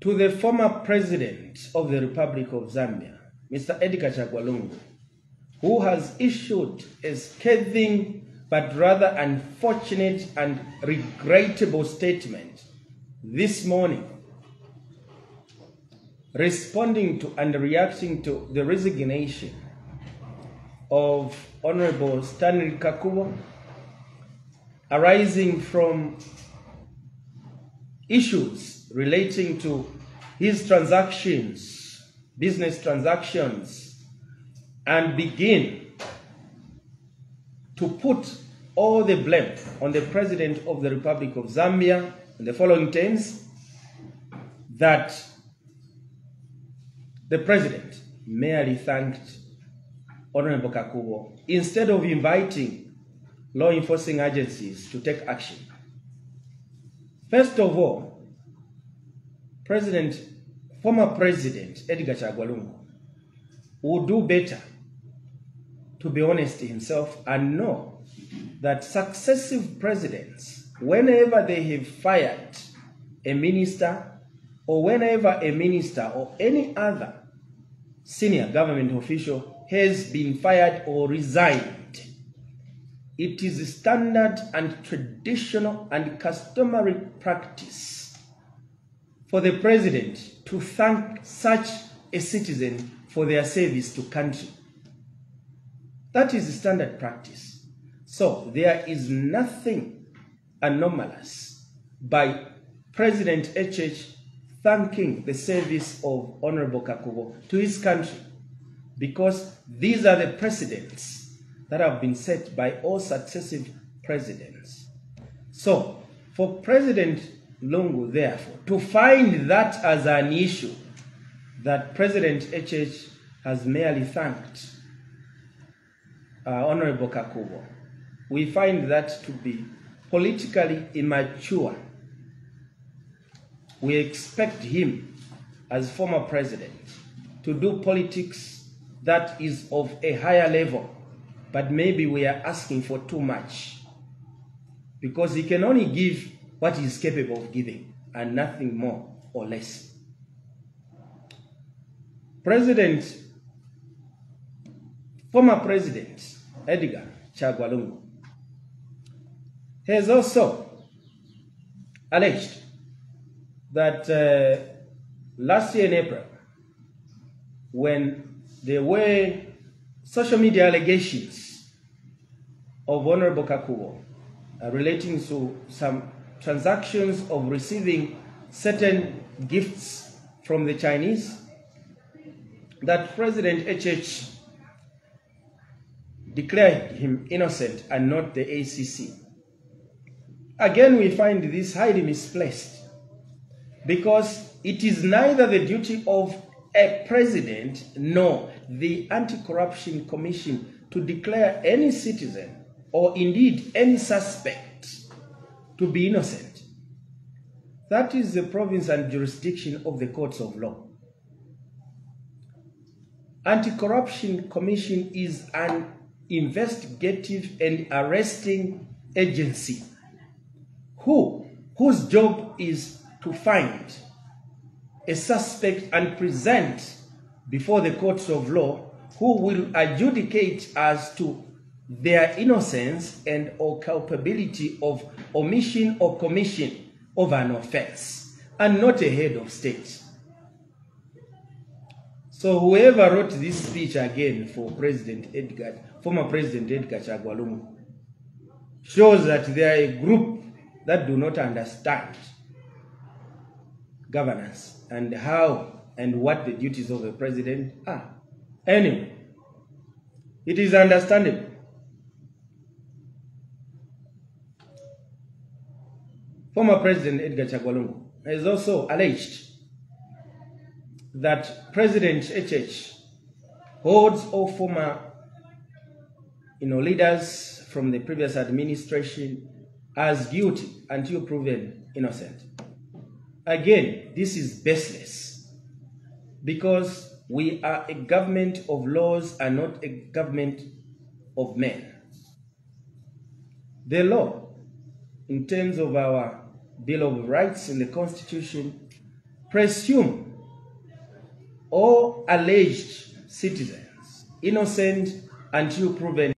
to the former president of the Republic of Zambia, Mr. Edgar Chagwa Lungu, who has issued a scathing but rather unfortunate and regrettable statement this morning, responding to and reacting to the resignation of Honorable Stanley Kakubo arising from issues relating to his transactions, business transactions, and begin to put all the blame on the President of the Republic of Zambia in the following terms that the President merely thanked Honorable Kakubo instead of inviting law enforcing agencies to take action. First of all, President, former President Edgar Chagwa Lungu would do better to be honest himself and know that successive presidents, whenever they have fired a minister or whenever a minister or any other senior government official has been fired or resigned, it is standard and traditional and customary practice for the president to thank such a citizen for their service to country. That is standard practice. So there is nothing anomalous by President HH thanking the service of Honorable Kakubo to his country because these are the precedents that have been set by all successive presidents. So, for President Lungu, therefore, to find that as an issue that President HH has merely thanked uh, Honorable Kakubo, we find that to be politically immature. We expect him, as former president, to do politics that is of a higher level, but maybe we are asking for too much because he can only give what he is capable of giving and nothing more or less. President, former President Edgar Chagwa Lungu has also alleged that uh, last year in April, when there were social media allegations of Honorable Kakubo uh, relating to some transactions of receiving certain gifts from the Chinese, that President HH declared him innocent and not the ACC. Again, we find this highly misplaced because it is neither the duty of a president nor the Anti Corruption Commission to declare any citizen or indeed any suspect to be innocent. That is the province and jurisdiction of the courts of law. Anti-Corruption Commission is an investigative and arresting agency who whose job is to find a suspect and present before the courts of law who will adjudicate as to their innocence and or culpability of omission or commission of an offense and not a head of state. So whoever wrote this speech again for President Edgar, former President Edgar Chagwa shows that they are a group that do not understand governance and how and what the duties of a president are. Anyway, it is understandable. Former President Edgar Chagwa Lungu has also alleged that President HH holds all former you know, leaders from the previous administration as guilty until proven innocent. Again, this is baseless because we are a government of laws and not a government of men. The law, in terms of our Bill of Rights in the Constitution, presume all alleged citizens innocent until proven